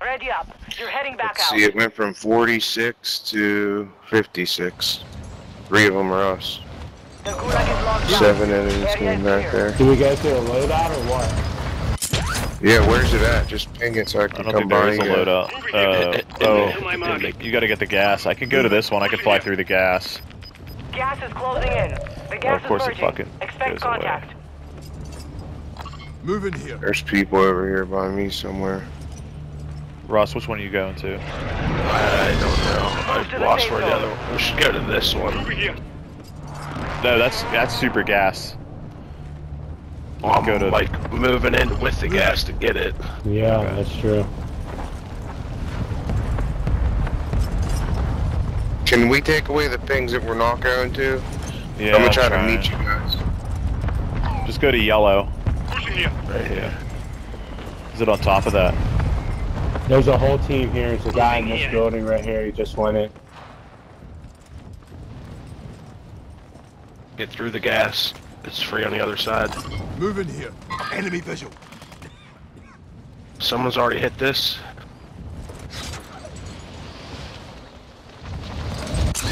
Ready up. You're heading back Let's out. see, it went from 46 to 56. Three of them are us. The is locked down. Seven enemies Area came is back clear. there. Do we guys do a loadout or what? Yeah, where's it at? Just ping it so I I can don't come think there by is a and get it. loadout. Uh, oh, you gotta get the gas. I can go to this one. I can fly through the gas. Gas is closing in. The gas of course is it fucking Expect goes away. contact. Moving here. There's people over here by me somewhere. Ross, which one are you going to? I don't know. the I lost where the other one. We should go to this one. No, that's that's super gas. Well, I'm Go to- like moving in with the gas to get it. Yeah, Okay. that's true. Can we take away the things that we're not going to? Yeah, I'm gonna I'll try to meet you guys. Just go to yellow. Right here. Is it on top of that? There's a whole team here. There's a guy in this building right here. He just went in. Get through the gas. It's free on the other side. Move in here. Enemy visual. Someone's already hit this.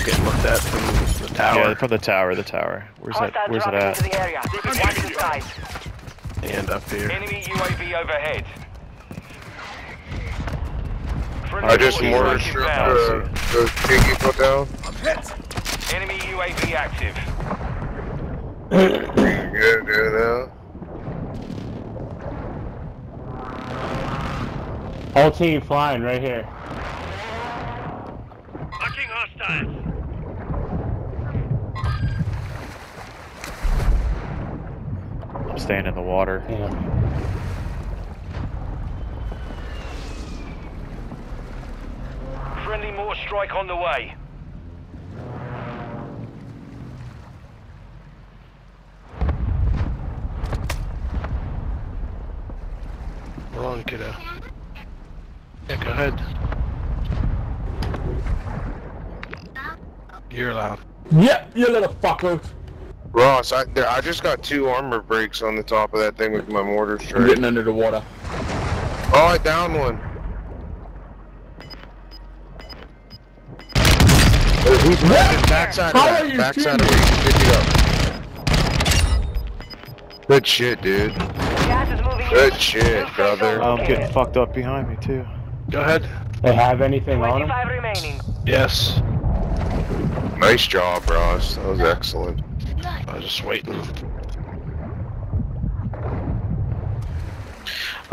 Getting looked at from the tower Yeah, from the tower. The tower. Where's that? Where's it at? the area. Watch the skies. and up here. Enemy UAV overhead. I just Friendly mortar strike struck inbound. the, the piggy put down. I'm hit. Enemy UAV active. Good, good now. Whole team flying right here. Fucking hostiles. I'm staying in the water. Damn. Friendly mortar strike on the way. Hold on, kiddo. Yeah, go ahead. You're allowed. Yeah, you little fucker. Ross, I, there, I just got two armor breaks on the top of that thing with my mortar strike. under the water. Oh, I downed one. He's moving backside of How that. are you Backside of where you pick it up. Good shit, dude. Gas is moving in. Good shit, brother. I'm getting fucked up behind me too. Go ahead. They have anything on them? remaining. Yes. Nice job, Ross. That was excellent. I was just waiting.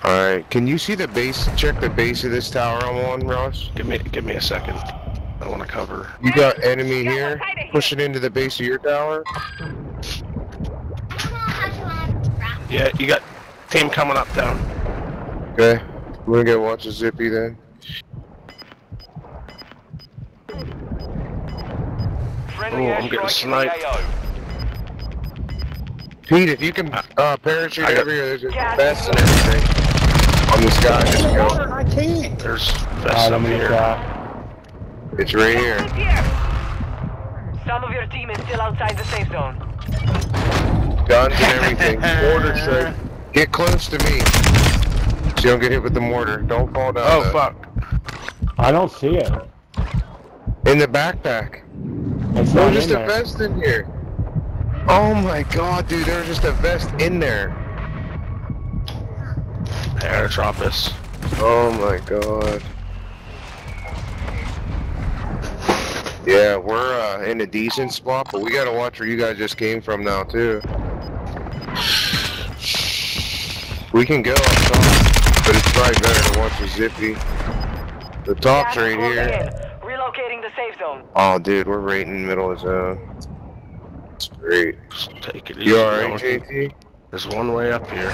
Alright, can you see the base? Check the base of this tower I'm on, Ross. Give me, give me a second. I want to cover. You got enemy here, pushing into the base of your tower. Yeah, you got team coming up down. Okay, I'm gonna go watch the zippy then. Friendly Oh, I'm getting airstrike in the sniped. Pete, if you can uh, parachute got- over here, there's a Gas vest and everything on this guy. Just go. There's vests Alright, up I'm here. Try. It's right here. Some of your team is still outside the safe zone. Guns and everything. Mortar strike. Get close to me. So you don't get hit with the mortar. Don't fall down. Oh though. fuck. I don't see it. In the backpack. It's There's not just in a there. vest in here. Oh my god, dude, there's just a vest in there. Aerotropolis. Oh my god. Yeah, we're uh, in a decent spot, but we gotta watch where you guys just came from now too. We can go up top, but it's probably better to watch the zippy. The top's Gas right here. Relocating the safe zone. Oh, dude, we're right in the middle of the zone. It's great. Take it easy. You alright, JT? There's one way up here.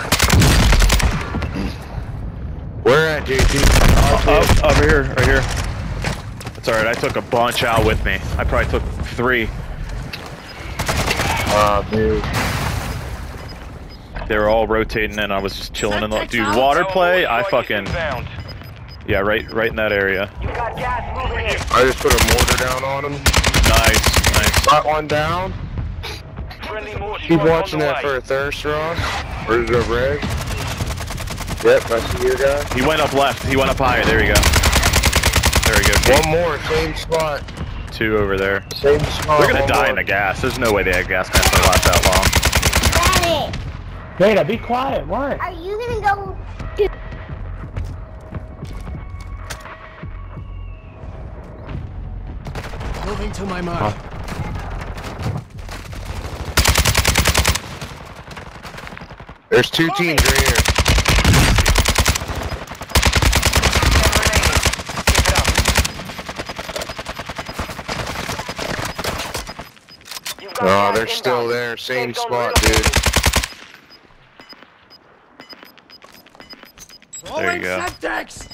Where at, JT? Oh, over here, right here. It's alright, I took a bunch out with me. I probably took three. Ah, dude. They were all rotating and I was just chilling in the dude water play, I fucking yeah, right right in that area. You got gas moving in. I just put a mortar down on him. Nice, nice. Got one down. Keep watching that way. for a thirst, Ross. Where's the red? Yep, I see your guy. He went up left. He went up higher. There you go. There we go. One more, same spot. Two over there. Same spot. They're gonna die more. in the gas. There's no way they had gas masks that last that long. Daddy, Data, be quiet. What? are you gonna go? Do- Moving to my mark. There's two teams right here. Oh, gas they're still inbound. there. Same Safe spot, dude. relocated. There you go. Semtex!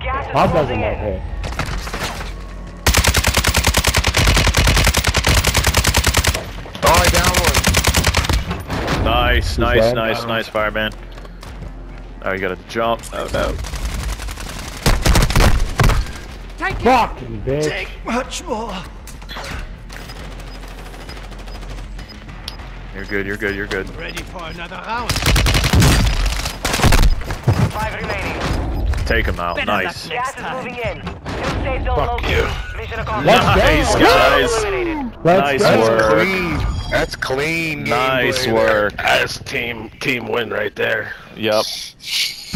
Gas is Bob doesn't closing like it. Oh, I down one. Nice, nice, dead? nice, nice, fireman. Oh, you gotta jump. Oh no. Fucking bitch. Take Much more. You're good. You're good. You're good. Ready for another round. Five remaining. Take him out. Nice. Gas is moving in. New safe zone Fuck located. you. Mission accomplished. Let's Nice, go. guys. Let's Nice go. That's work. clean. That's clean. Nice gameplay work. That's team team win right there. Yep.